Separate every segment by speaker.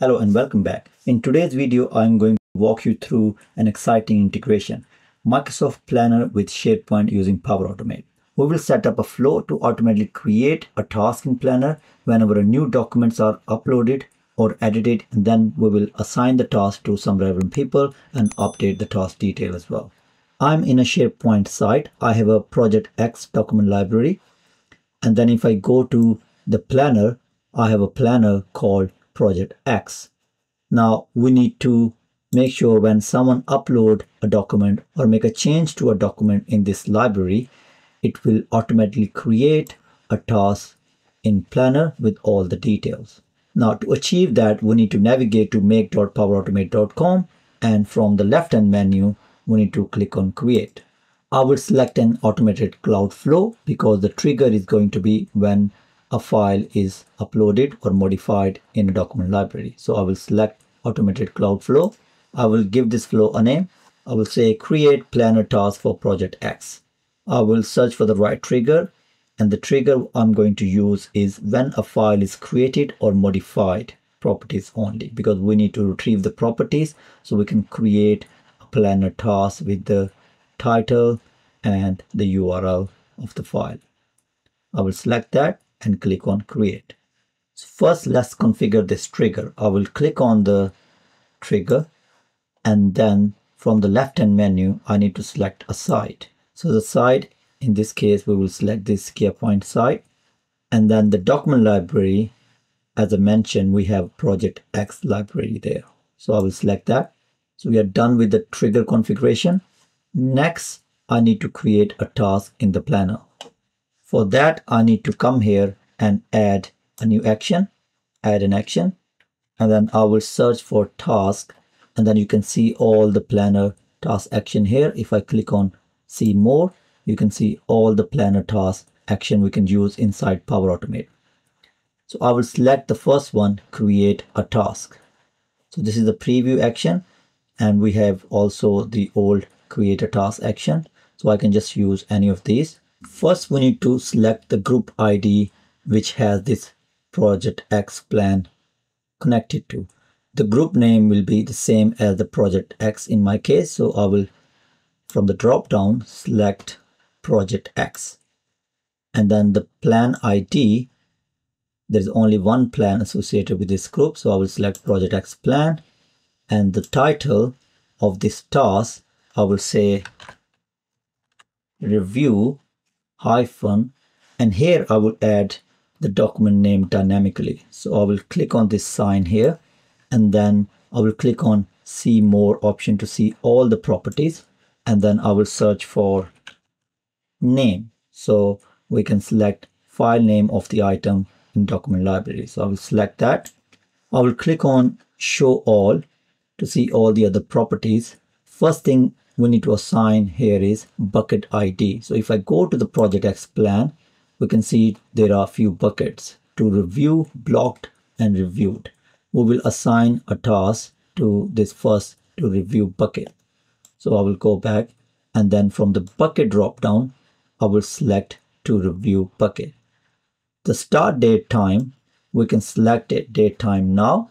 Speaker 1: Hello and welcome back. In today's video, I'm going to walk you through an exciting integration, Microsoft Planner with SharePoint using Power Automate. We will set up a flow to automatically create a task in Planner whenever new documents are uploaded or edited, and then we will assign the task to some relevant people and update the task detail as well. I'm in a SharePoint site. I have a Project X document library. And then if I go to the planner, I have a planner called Project X. Now we need to make sure when someone upload a document or make a change to a document in this library, it will automatically create a task in Planner with all the details. Now to achieve that, we need to navigate to make.powerautomate.com and from the left hand menu, we need to click on create. I will select an automated cloud flow because the trigger is going to be when a file is uploaded or modified in a document library. So I will select automated cloud flow. I will give this flow a name. I will say create planner task for project X. I will search for the right trigger and the trigger I'm going to use is when a file is created or modified properties only because we need to retrieve the properties so we can create a planner task with the title and the URL of the file. I will select that and click on create. So first let's configure this trigger. I will click on the trigger and then from the left hand menu I need to select a site. So the site in this case we will select this SharePoint site and then the document library as I mentioned we have project X library there. So I will select that so we are done with the trigger configuration. Next, I need to create a task in the planner. For that, I need to come here and add a new action, add an action, and then I will search for task. And then you can see all the planner task action here. If I click on see more, you can see all the planner task action we can use inside Power Automate. So I will select the first one, create a task. So this is the preview action and we have also the old create a task action so I can just use any of these first we need to select the group ID which has this project X plan connected to. The group name will be the same as the project X in my case so I will from the drop down select project X. And then the plan ID there's only one plan associated with this group so I will select project X plan. And the title of this task I will say review hyphen and here I will add the document name dynamically. So I will click on this sign here and then I will click on see more option to see all the properties and then I will search for name. So we can select file name of the item in document library. So I will select that. I will click on show all to see all the other properties. First thing we need to assign here is bucket ID. So if I go to the project X plan, we can see there are a few buckets to review, blocked and reviewed. We will assign a task to this first to review bucket. So I will go back and then from the bucket drop down, I will select to review bucket. The start date time, we can select it date time now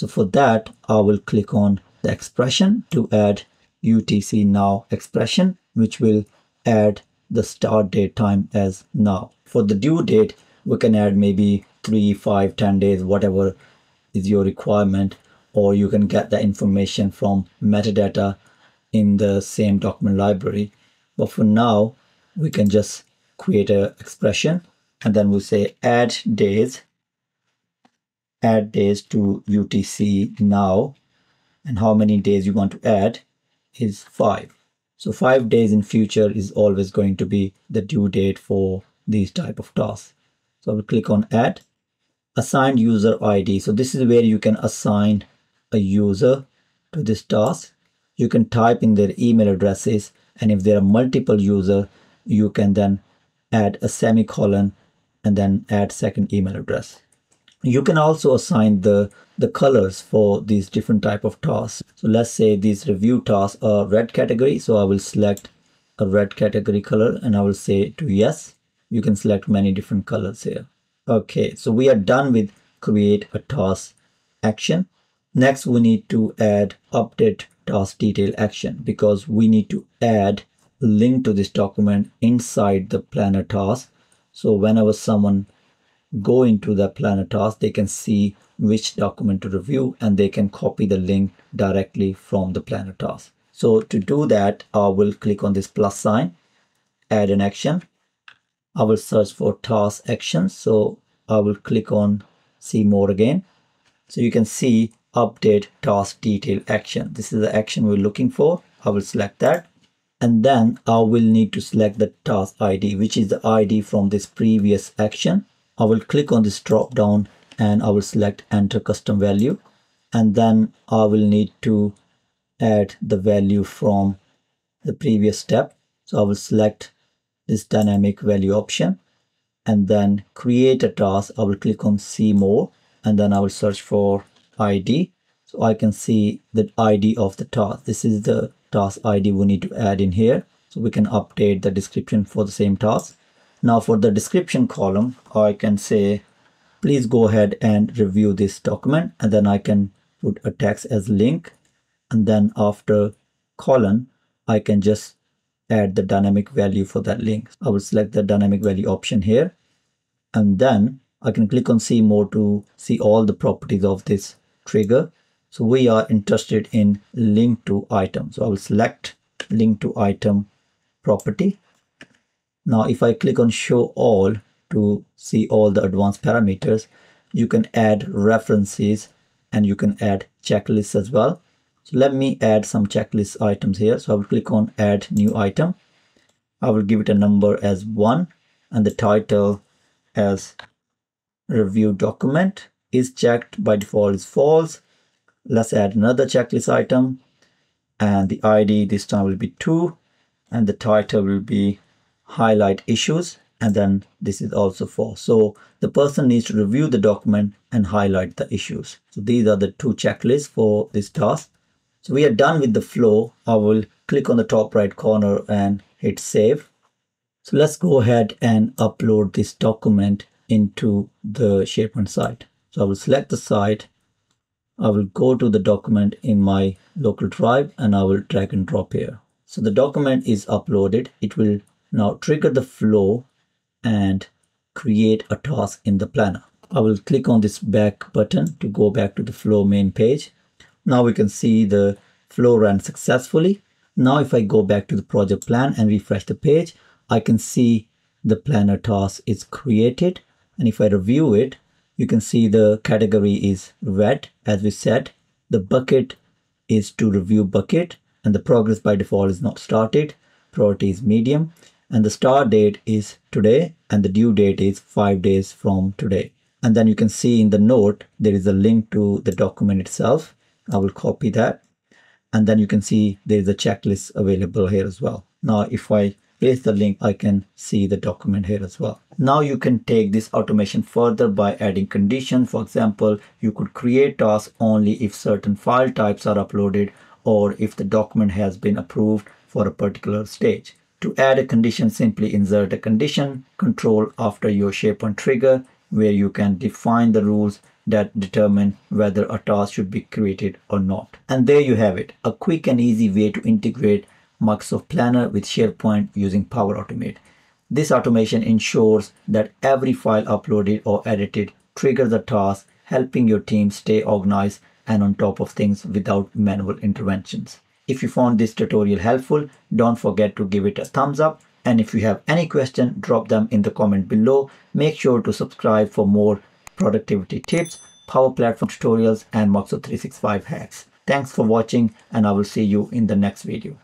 Speaker 1: so for that, I will click on the expression to add UTC now expression, which will add the start date time as now. For the due date, we can add maybe three, five, 10 days, whatever is your requirement, or you can get the information from metadata in the same document library. But for now, we can just create an expression and then we'll say add days add days to UTC now and how many days you want to add is 5. So 5 days in future is always going to be the due date for these type of tasks. So I will click on add assign user ID. So this is where you can assign a user to this task. You can type in their email addresses and if there are multiple user you can then add a semicolon and then add second email address. You can also assign the, the colors for these different type of tasks. So let's say these review tasks are red category. So I will select a red category color and I will say to yes. You can select many different colors here. Okay, so we are done with create a task action. Next, we need to add update task detail action because we need to add link to this document inside the planner task. So whenever someone go into the planner task, they can see which document to review and they can copy the link directly from the planner task. So to do that, I will click on this plus sign, add an action. I will search for task actions. So I will click on see more again. So you can see update task detail action. This is the action we're looking for. I will select that. And then I will need to select the task ID, which is the ID from this previous action. I will click on this drop down and I will select enter custom value. And then I will need to add the value from the previous step. So I will select this dynamic value option and then create a task. I will click on see more and then I will search for ID. So I can see the ID of the task. This is the task ID we need to add in here. So we can update the description for the same task. Now for the description column, I can say, please go ahead and review this document. And then I can put a text as link. And then after colon, I can just add the dynamic value for that link. I will select the dynamic value option here. And then I can click on see more to see all the properties of this trigger. So we are interested in link to item. So I will select link to item property. Now if I click on show all to see all the advanced parameters, you can add references and you can add checklists as well. So let me add some checklist items here. So I will click on add new item. I will give it a number as one and the title as review document is checked by default is false. Let's add another checklist item and the ID this time will be 2 and the title will be highlight issues and then this is also false. So the person needs to review the document and highlight the issues. So these are the two checklists for this task. So we are done with the flow. I will click on the top right corner and hit save. So let's go ahead and upload this document into the SharePoint site. So I will select the site. I will go to the document in my local drive and I will drag and drop here. So the document is uploaded. It will now trigger the flow and create a task in the planner. I will click on this back button to go back to the flow main page. Now we can see the flow ran successfully. Now if I go back to the project plan and refresh the page, I can see the planner task is created. And if I review it, you can see the category is red as we said the bucket is to review bucket and the progress by default is not started priority is medium and the start date is today and the due date is five days from today and then you can see in the note there is a link to the document itself i will copy that and then you can see there is a checklist available here as well now if i paste the link, I can see the document here as well. Now you can take this automation further by adding condition. For example, you could create tasks only if certain file types are uploaded or if the document has been approved for a particular stage. To add a condition, simply insert a condition control after your SharePoint trigger where you can define the rules that determine whether a task should be created or not. And there you have it, a quick and easy way to integrate Microsoft Planner with SharePoint using Power Automate. This automation ensures that every file uploaded or edited triggers a task, helping your team stay organized and on top of things without manual interventions. If you found this tutorial helpful, don't forget to give it a thumbs up. And if you have any question, drop them in the comment below. Make sure to subscribe for more productivity tips, Power Platform tutorials, and Microsoft 365 hacks. Thanks for watching and I will see you in the next video.